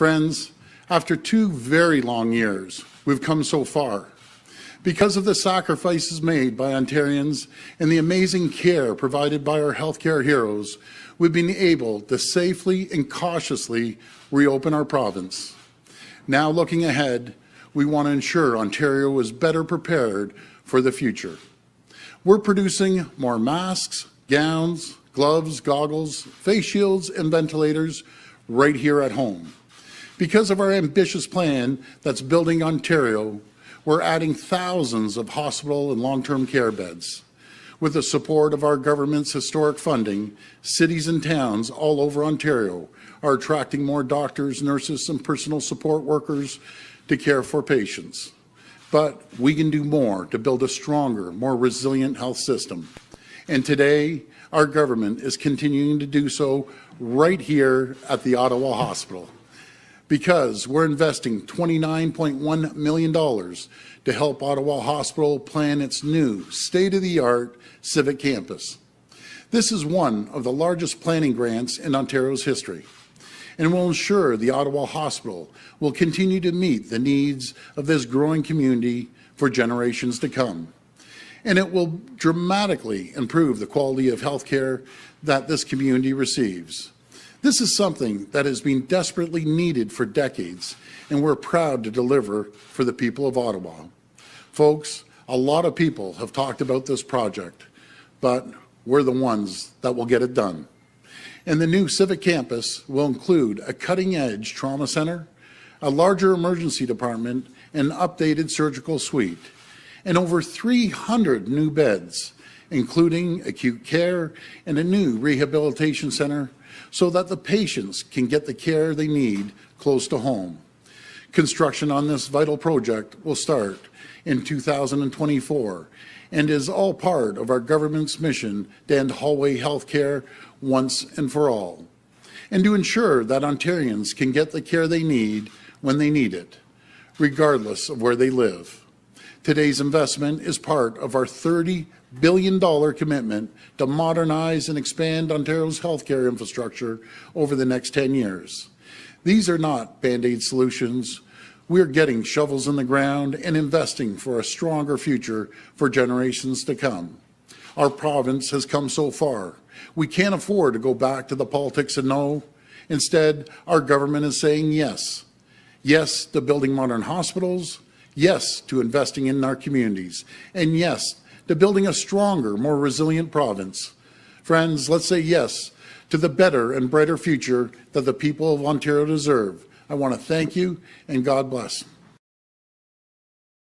Friends, after two very long years, we've come so far. Because of the sacrifices made by Ontarians and the amazing care provided by our healthcare heroes, we've been able to safely and cautiously reopen our province. Now, looking ahead, we want to ensure Ontario is better prepared for the future. We're producing more masks, gowns, gloves, goggles, face shields, and ventilators right here at home. Because of our ambitious plan that's building Ontario, we're adding thousands of hospital and long-term care beds. With the support of our government's historic funding, cities and towns all over Ontario are attracting more doctors, nurses, and personal support workers to care for patients. But we can do more to build a stronger, more resilient health system. And today, our government is continuing to do so right here at the Ottawa Hospital because we're investing $29.1 million to help Ottawa Hospital plan its new state-of-the-art civic campus. This is one of the largest planning grants in Ontario's history and will ensure the Ottawa Hospital will continue to meet the needs of this growing community for generations to come. And it will dramatically improve the quality of health care that this community receives. This is something that has been desperately needed for decades, and we're proud to deliver for the people of Ottawa. Folks, a lot of people have talked about this project, but we're the ones that will get it done. And the new Civic Campus will include a cutting-edge trauma center, a larger emergency department, an updated surgical suite, and over 300 new beds, including acute care and a new rehabilitation center so that the patients can get the care they need close to home. Construction on this vital project will start in 2024 and is all part of our government's mission to end hallway health care once and for all, and to ensure that Ontarians can get the care they need when they need it, regardless of where they live. Today's investment is part of our $30 billion commitment to modernize and expand Ontario's healthcare infrastructure over the next 10 years. These are not band-aid solutions. We're getting shovels in the ground and investing for a stronger future for generations to come. Our province has come so far. We can't afford to go back to the politics of no. Instead, our government is saying yes. Yes to building modern hospitals, Yes to investing in our communities. And yes to building a stronger, more resilient province. Friends, let's say yes to the better and brighter future that the people of Ontario deserve. I want to thank you and God bless.